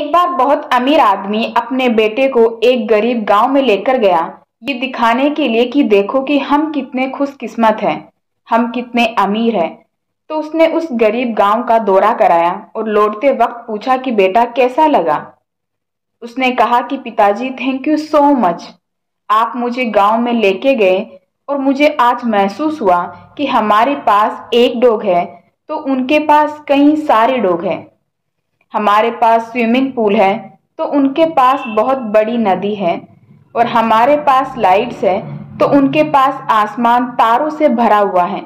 एक बार बहुत अमीर आदमी अपने बेटे को एक गरीब गाँव में लेकर गया। ये दिखाने के लिए कि देखो कि हम कितने खुशकिस्मत हैं, हम कितने अमीर हैं। तो उसने उस गरीब गाँव का दौरा कराया और लौटते वक्त पूछा कि बेटा कैसा लगा। उसने कहा कि पिताजी थैंक यू सो मच आप मुझे गाँव में लेके गए और मुझे आज महसूस हुआ कि हमारे पास एक डॉग है तो उनके पास कई सारे डॉग हैं। हमारे पास स्विमिंग पूल है तो उनके पास बहुत बड़ी नदी है, और हमारे पास लाइट्स है तो उनके पास आसमान तारों से भरा हुआ है।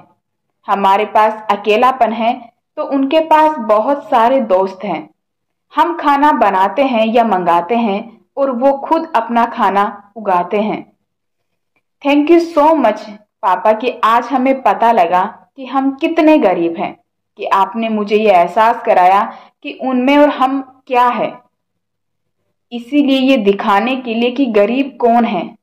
हमारे पास अकेलापन है तो उनके पास बहुत सारे दोस्त हैं। हम खाना बनाते हैं या मंगाते हैं, और वो खुद अपना खाना उगाते हैं। थैंक यू सो मच पापा, कि आज हमें पता लगा कि हम कितने गरीब हैं, कि आपने मुझे ये एहसास कराया कि उनमें और हम क्या है? इसीलिए ये दिखाने के लिए कि गरीब कौन है।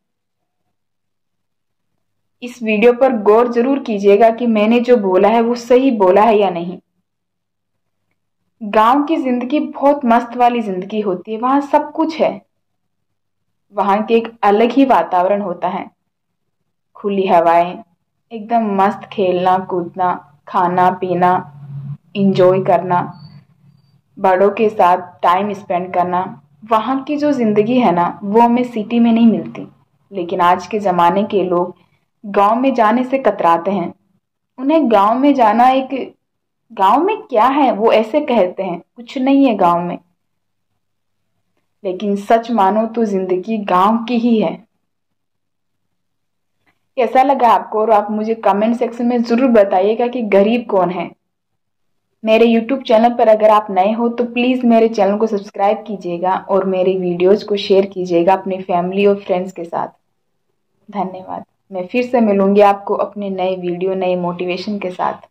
इस वीडियो पर गौर ज़रूर कीजिएगा कि मैंने जो बोला है वो सही बोला है या नहीं। गाँव की ज़िंदगी बहुत मस्त वाली ज़िंदगी होती है, वहाँ सब कुछ है। वहाँ के एक अलग ही वातावरण होता है। खुली हवाएँ, एकदम मस्त खेलना, कूदना, खाना, पीना इंजॉय करना। बड़ों के साथ टाइम स्पेंड करना, वहाँ की जो ज़िंदगी है ना, वो हमें सिटी में नहीं मिलती। लेकिन आज के ज़माने के लोग गाँव में जाने से कतराते हैं। उन्हें गाँव में जाना एक, गाँव में क्या है, वो ऐसे कहते हैं, कुछ नहीं है गाँव में। लेकिन सच मानो तो ज़िंदगी गाँव की ही है। कैसा लगा आपको? और आप मुझे कमेंट सेक्शन में ज़रूर बताइएगा कि गरीब कौन है। मेरे YouTube चैनल पर अगर आप नए हो तो प्लीज़ मेरे चैनल को सब्सक्राइब कीजिएगा और मेरे वीडियोज़ को शेयर कीजिएगा अपनी फैमिली और फ्रेंड्स के साथ। धन्यवाद। मैं फिर से मिलूँगी आपको अपने नए वीडियो नए मोटिवेशन के साथ।